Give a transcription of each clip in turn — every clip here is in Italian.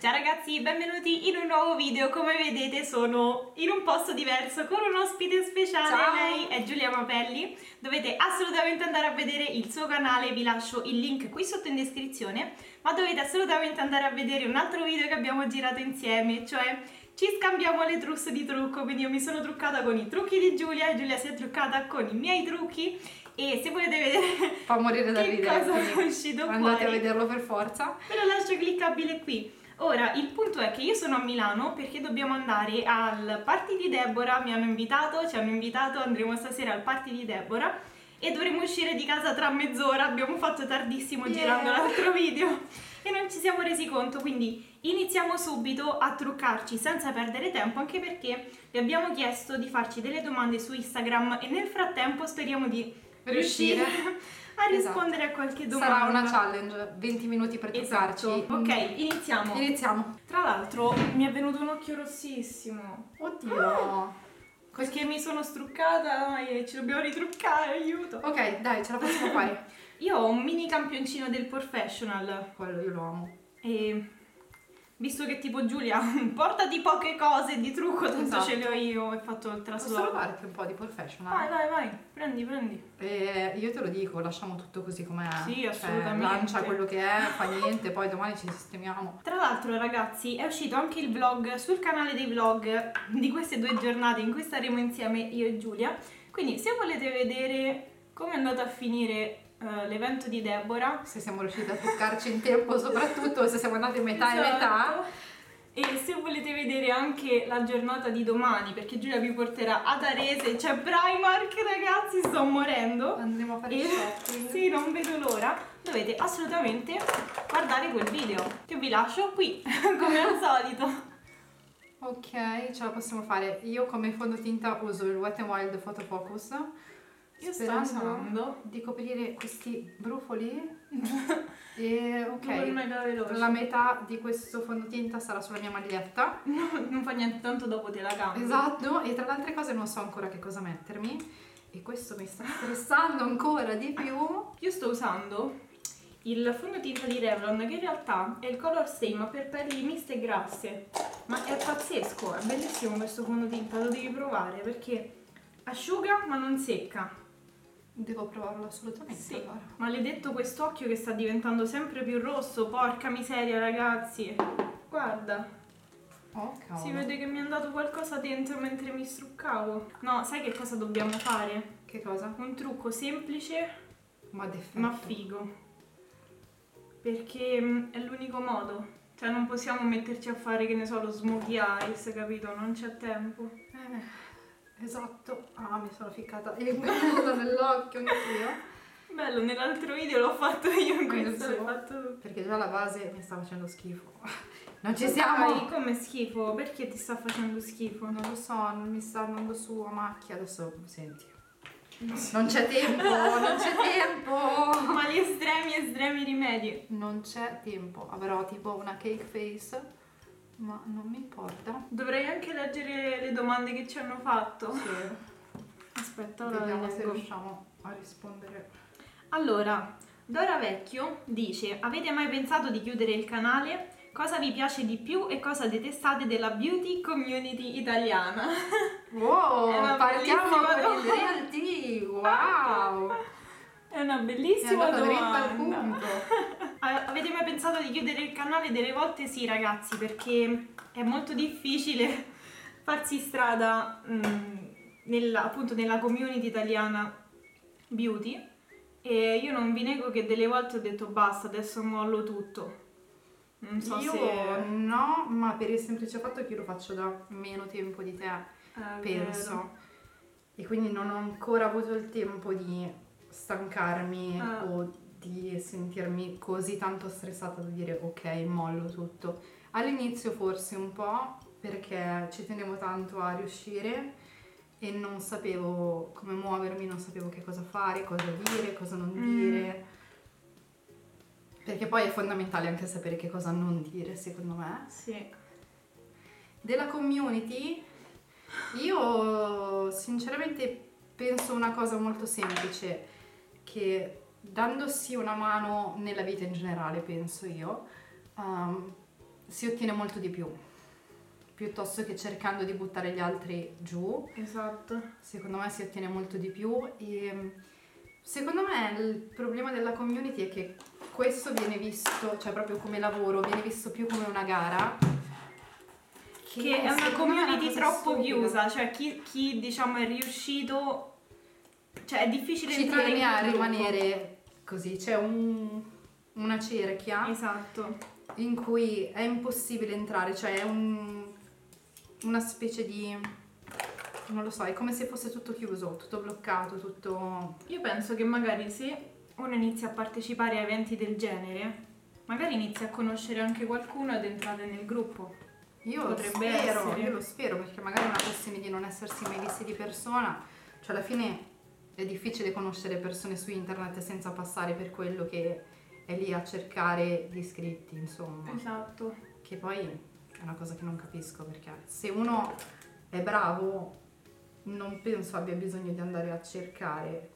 Ciao ragazzi, benvenuti in un nuovo video. Come vedete sono in un posto diverso con un ospite speciale. Ciao. Lei è Giulia Mapelli. Dovete assolutamente andare a vedere il suo canale, vi lascio il link qui sotto in descrizione. Ma dovete assolutamente andare a vedere un altro video che abbiamo girato insieme, cioè ci scambiamo le trousse di trucco. Quindi io mi sono truccata con i trucchi di Giulia e Giulia si è truccata con i miei trucchi. E se volete vedere Fa morire da che ridere. cosa è uscito Andate fuori a vederlo per forza. Ve lo lascio cliccabile qui. Ora, il punto è che io sono a Milano perché dobbiamo andare al party di Deborah, mi hanno invitato, ci hanno invitato, andremo stasera al party di Deborah e dovremo uscire di casa tra mezz'ora, abbiamo fatto tardissimo Yeah. girando l'altro video e non ci siamo resi conto, quindi iniziamo subito a truccarci senza perdere tempo, anche perché vi abbiamo chiesto di farci delle domande su Instagram e nel frattempo speriamo di riuscire a rispondere a qualche domanda. Sarà una challenge, 20 minuti per truccarci. Esatto. Ok, iniziamo. Iniziamo. Tra l'altro mi è venuto un occhio rossissimo. Oddio. Perché mi sono struccata e ci dobbiamo ritruccare, aiuto. Ok, dai, ce la possiamo fare. Io ho un mini campioncino del professional Quello io lo amo. e visto che tipo Giulia portati poche cose di trucco, tanto Esatto. ce le ho io e fatto il Posso trasloco. provarti un po' di professional? Vai, vai, vai, prendi, prendi. E io te lo dico, lasciamo tutto così com'è. Sì, Cioè, assolutamente. lancia quello che è, fa niente, poi domani ci sistemiamo. Tra l'altro ragazzi è uscito anche il vlog sul canale dei vlog di queste due giornate in cui staremo insieme io e Giulia. Quindi se volete vedere come è andato a finire eh, l'evento di Deborah, Se siamo riusciti a truccarci in tempo, soprattutto se siamo andati metà e metà. Esatto. E se volete vedere anche la giornata di domani, perché Giulia vi porterà ad Arese, c'è Primark ragazzi, sto morendo. Andremo a fare E shopping. sì, non vedo l'ora. Dovete assolutamente guardare quel video che vi lascio qui, come al solito. Ok, ce la possiamo fare. Io come fondotinta uso il Wet n Wild Photo Focus. Io sto sperando usando di coprire questi brufoli. e ok, la metà di questo fondotinta sarà sulla mia maglietta. non fa niente, tanto dopo te la cambio. Esatto, e tra le altre cose non so ancora che cosa mettermi. E questo mi sta stressando ancora di più. Io sto usando il fondotinta di Revlon che in realtà è il Color Stay ma per pelli miste e grasse. Ma è pazzesco, è bellissimo questo fondotinta, lo devi provare perché asciuga ma non secca. Devo provarlo assolutamente Sì, allora. maledetto quest'occhio che sta diventando sempre più rosso, porca miseria ragazzi. Guarda, Oh, cavolo. si vede che mi è andato qualcosa dentro mentre mi struccavo. No, sai che cosa dobbiamo fare? Che cosa? Un trucco semplice Ma ma figo. Perché mm, è l'unico modo. Cioè non possiamo metterci a fare, che ne so, lo smokey eyes, capito? Non c'è tempo. Eh, esatto. Ah, mi sono ficcata il gommello nell'occhio anch'io. Bello, nell'altro video l'ho fatto io, in questo suo. fatto tu. Perché già la base mi sta facendo schifo. Non ci Dai, siamo. come schifo? Perché ti sta facendo schifo? Non lo so, non mi sta andando su a macchia. Adesso senti. Non c'è tempo, non c'è tempo. Ma gli estremi, estremi rimedi. Non c'è tempo. Avrò tipo una cake face, ma non mi importa. Dovrei anche leggere le domande che ci hanno fatto. Sì. Aspetta, ora Vediamo se riusciamo a rispondere. Allora, Dora Vecchio dice: Avete mai pensato di chiudere il canale? Cosa vi piace di più e cosa detestate della beauty community italiana? Wow, È partiamo con il real tea. Wow. È una È bellissima al domanda. punto. Avete mai pensato di chiudere il canale? Delle volte sì, ragazzi, perché è molto difficile farsi strada mm, nella, appunto nella community italiana beauty. E io non vi nego che delle volte ho detto basta, adesso mollo tutto. Non so io se. no, ma per il semplice fatto che io lo faccio da meno tempo di te, È penso. vero. E quindi non ho ancora avuto il tempo di stancarmi Ah. o di sentirmi così tanto stressata da dire ok, mollo tutto. All'inizio forse un po' perché ci tenevo tanto a riuscire e non sapevo come muovermi, non sapevo che cosa fare, cosa dire, cosa non Mm. dire. Perché poi è fondamentale anche sapere che cosa non dire, secondo me. Sì. Della community, io sinceramente penso una cosa molto semplice, che dandosi una mano nella vita in generale, penso io, um, si ottiene molto di più. Piuttosto che cercando di buttare gli altri giù, Esatto. secondo me si ottiene molto di più e secondo me il problema della community è che questo viene visto, cioè proprio come lavoro, viene visto più come una gara. Che è una community troppo stupida. chiusa, cioè chi, chi, diciamo è riuscito, cioè è difficile Ci entrare in a rimanere così, c'è un- una cerchia Esatto. in cui è impossibile entrare, cioè è un- una specie di... non lo so, è come se fosse tutto chiuso, tutto bloccato, tutto... Io penso che magari se uno inizia a partecipare a eventi del genere, magari inizia a conoscere anche qualcuno ed entrate nel gruppo. Io Potrebbe spero, essere. io lo spero perché magari è una questione di non essersi mai visti di persona, cioè alla fine è difficile conoscere persone su internet senza passare per quello che è lì a cercare gli iscritti, insomma. Esatto. Che poi è una cosa che non capisco perché se uno è bravo non penso abbia bisogno di andare a cercare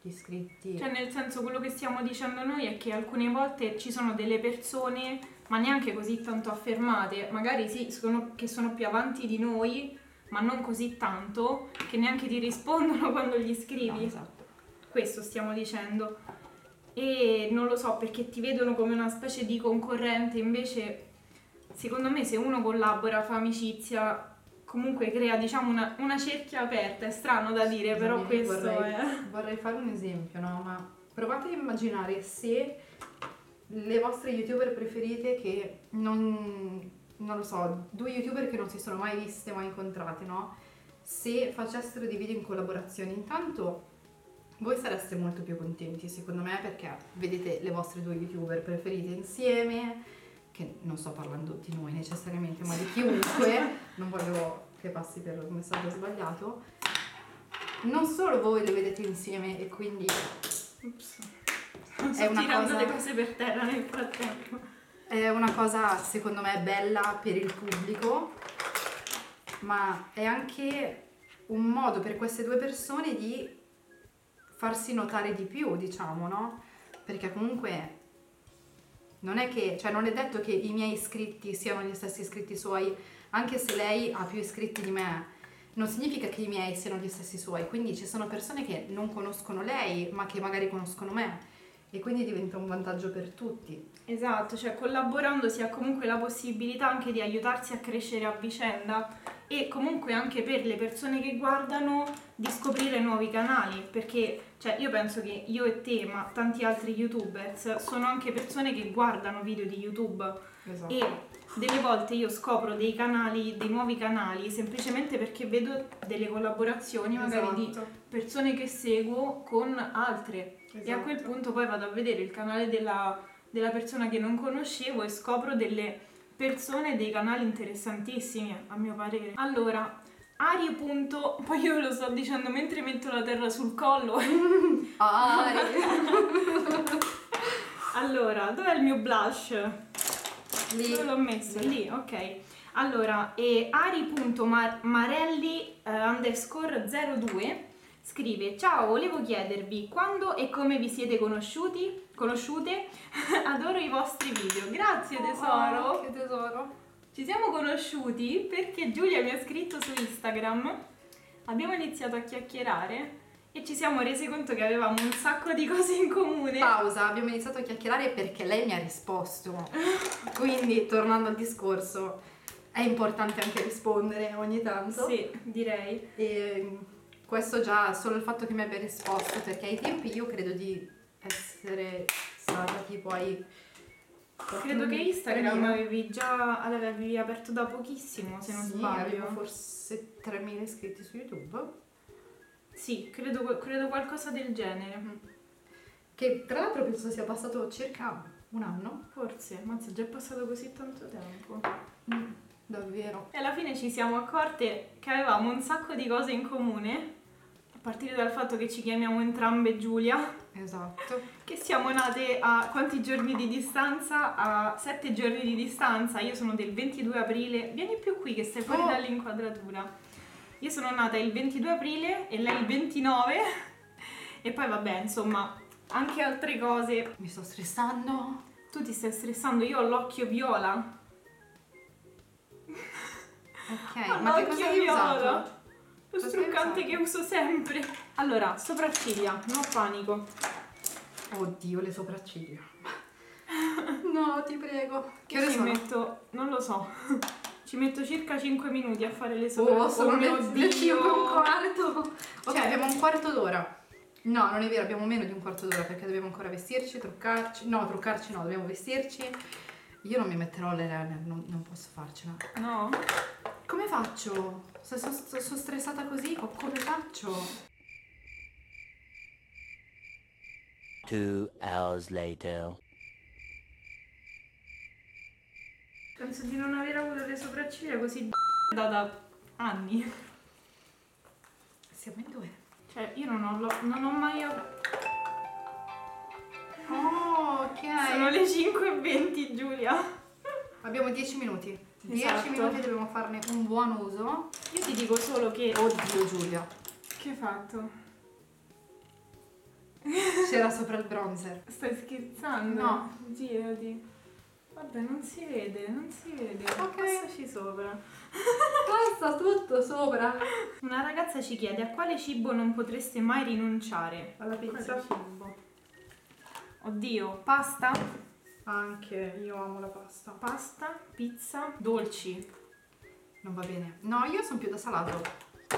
gli iscritti. Cioè nel senso quello che stiamo dicendo noi è che alcune volte ci sono delle persone, ma neanche così tanto affermate, magari sì, sono, che sono più avanti di noi, ma non così tanto, che neanche ti rispondono quando gli scrivi. No, esatto. Questo stiamo dicendo. E non lo so perché ti vedono come una specie di concorrente, invece secondo me se uno collabora, fa amicizia, comunque crea diciamo una, una cerchia aperta, è strano da dire, però Scusami, questo vorrei, è... vorrei fare un esempio, no? Ma provate a immaginare se le vostre youtuber preferite che non, non lo so, due youtuber che non si sono mai viste, mai incontrate, no? Se facessero dei video in collaborazione, intanto voi sareste molto più contenti, secondo me, perché vedete le vostre due youtuber preferite insieme, che non sto parlando di noi necessariamente, ma di chiunque, non voglio che passi per un messaggio sbagliato. Non solo voi le vedete insieme e quindi Ups. È Sto una tirando cosa- le cose per terra nel frattempo. È una cosa secondo me bella per il pubblico, ma è anche un modo per queste due persone di farsi notare di più, diciamo, no? Perché comunque non è che, cioè non è detto che i miei iscritti siano gli stessi iscritti suoi, anche se lei ha più iscritti di me. Non significa che i miei siano gli stessi suoi, quindi ci sono persone che non conoscono lei, ma che magari conoscono me e quindi diventa un vantaggio per tutti. Esatto, cioè collaborando si ha comunque la possibilità anche di aiutarsi a crescere a vicenda e comunque anche per le persone che guardano di scoprire nuovi canali, perché cioè, io penso che io e te, ma tanti altri youtubers, sono anche persone che guardano video di YouTube Esatto. e delle volte io scopro dei canali, dei nuovi canali, semplicemente perché vedo delle collaborazioni magari di Esatto. persone che seguo con altre. E a quel Esatto. punto poi vado a vedere il canale della, della persona che non conoscevo e scopro delle persone e dei canali interessantissimi, a mio parere. Allora, Ari. punto- Poi io ve lo sto dicendo mentre metto la terra sul collo. Ari. allora, dov'è il mio blush? Lì. Dove l'ho messo? Lì. Lì, ok. Allora, e ari.marelli eh, underscore 02 scrive Ciao, volevo chiedervi quando e come vi siete conosciuti? Conosciute? Adoro i vostri video. Grazie tesoro. Oh, che tesoro. Ci siamo conosciuti perché Giulia mi ha scritto su Instagram, abbiamo iniziato a chiacchierare e ci siamo resi conto che avevamo un sacco di cose in comune. Pausa, abbiamo iniziato a chiacchierare perché lei mi ha risposto. Quindi, tornando al discorso, è importante anche rispondere ogni tanto. Sì, direi. E questo già, solo il fatto che mi abbia risposto, perché ai tempi io credo di essere stata tipo ai... Credo che Instagram avevi già l'avevi aperto da pochissimo, se non sì, sbaglio. avevo forse 3.000 iscritti su YouTube. Sì, credo, credo qualcosa del genere. Che tra l'altro penso sia passato circa un anno. Forse, già è passato così tanto tempo. Mm, davvero. E alla fine ci siamo accorte che avevamo un sacco di cose in comune, a partire dal fatto che ci chiamiamo entrambe Giulia, Esatto. che siamo nate a quanti giorni di distanza? A sette giorni di distanza. Io sono del 22 aprile. Vieni più qui che stai fuori Oh. dall'inquadratura. Io sono nata il 22 aprile e lei il 29. E poi vabbè, insomma, anche altre cose. Mi sto stressando. Tu ti stai stressando, io ho l'occhio viola. Ok, Ah, ma che l'occhio cosa hai viola. usato? Lo struccante che uso sempre. Allora, sopracciglia, no panico. Oddio, le sopracciglia. No, ti prego. Che ore ci sono? metto, non lo so, ci metto circa 5 minuti a fare le Oh, sopracciglia. sono mio le, le cinque e un Dio. quarto. Ok, Cioè- abbiamo un quarto d'ora. No, non è vero, abbiamo meno di un quarto d'ora perché dobbiamo ancora vestirci, truccarci. No, truccarci no, dobbiamo vestirci. Io non mi metterò le liner, non, non posso farcela. No? Come faccio? Se sono stressata così, co- come faccio? Two hours later. Penso di non aver avuto le sopracciglia così da, da anni. Siamo in due. Cioè, io non ho, lo- non ho mai avuto... Oh, ok. Sono le 5.20 Giulia. Abbiamo 10 minuti. 10 Esatto. minuti dobbiamo farne un buon uso. Io ti dico solo che... Oddio Giulia, Che hai fatto? c'era sopra il bronzer. Stai scherzando? No. Girati. Vabbè, non si vede, non si vede. Ok. Passaci sopra. Basta, tutto sopra. Una ragazza ci chiede a quale cibo non potreste mai rinunciare? Alla Quale cibo? Oddio, pasta? Anche io amo la pasta. Pasta, pizza, dolci. Non va bene. No, io sono più da salato.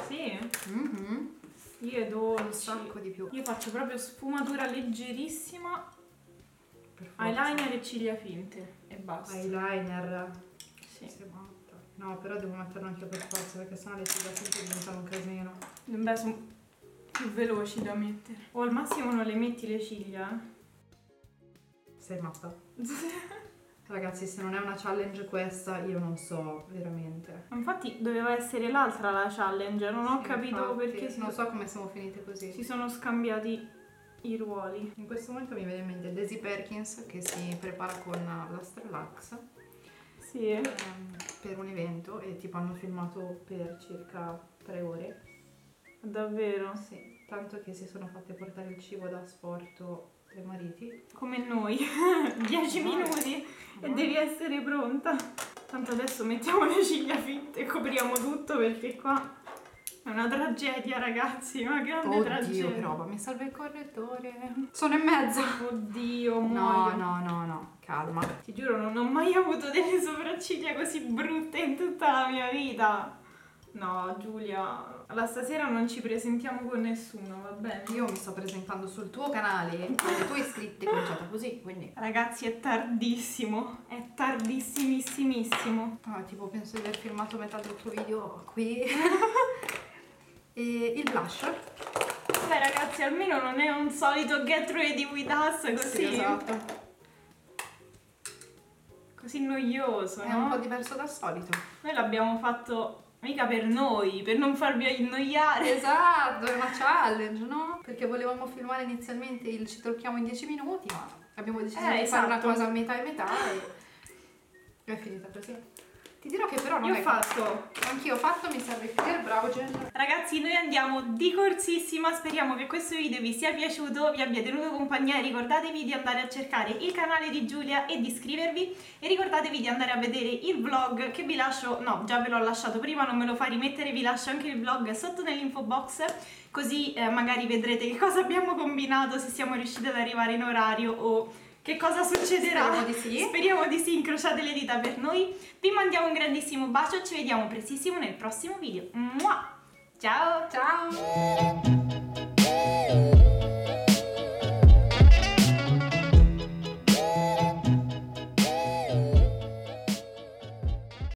Sì, Mhm. io e Un sacco di più. Io faccio proprio sfumatura leggerissima, Per forza. eyeliner e ciglia finte e basta. Eyeliner. Sì. Sei matta. No, però devo metterlo anche per forza perché sennò le ciglia finte diventano un casino. Beh, sono più veloci da mettere. O al massimo non le metti le ciglia. Sei matta. Ragazzi, se non è una challenge questa, io non so veramente. Infatti doveva essere l'altra la challenge, non ho Sì, capito infatti, perché Non so come siamo finite così. si sono scambiati i ruoli. In questo momento mi viene in mente Daisy Perkins che si prepara con la Strelax Sì. ehm, per un evento e tipo hanno filmato per circa tre ore. Davvero. Sì, tanto che si sono fatte portare il cibo da asporto dai mariti. Come noi. 10 minuti e devi essere pronta. Tanto adesso mettiamo le ciglia finte e copriamo tutto perché qua è una tragedia, ragazzi. Una grande Oddio, tragedia. che roba, mi serve il correttore. Sono e mezza. Oddio, No, muoio. no, no, no, calma. Ti giuro, non ho mai avuto delle sopracciglia così brutte in tutta la mia vita. No, Giulia, alla stasera non ci presentiamo con nessuno, va bene? Io mi sto presentando sul tuo canale con le tue iscritte, cominciata così, quindi... Ragazzi, è tardissimo, è tardissimissimissimo. Ah, tipo penso di aver filmato metà del tuo video qui. e il blush. Beh, ragazzi, almeno non è un solito get ready with us così. Sì, esatto. Così noioso, È no? un po' diverso dal solito. Noi l'abbiamo fatto mica per noi, per non farvi annoiare. Esatto, è una challenge, no? Perché volevamo filmare inizialmente il ci tocchiamo in 10 minuti, ma abbiamo deciso Eh, di fare una esatto. cosa a metà e metà e è finita così. Ti dirò che però non Io ho fatto Anch'io ho fatto, mi serve il brow gel. Ragazzi, noi andiamo di corsissima, speriamo che questo video vi sia piaciuto, vi abbia tenuto compagnia ricordatevi di andare a cercare il canale di Giulia e di iscrivervi e ricordatevi di andare a vedere il vlog che vi lascio, no, già ve l'ho lasciato prima, non me lo fa rimettere, vi lascio anche il vlog sotto nell'info box, così eh, magari vedrete che cosa abbiamo combinato, se siamo riusciti ad arrivare in orario o che cosa succederà. Speriamo di sì. Speriamo di sì, incrociate le dita per noi. Vi mandiamo un grandissimo bacio, ci vediamo prestissimo nel prossimo video. Mua! Ciao! Ciao!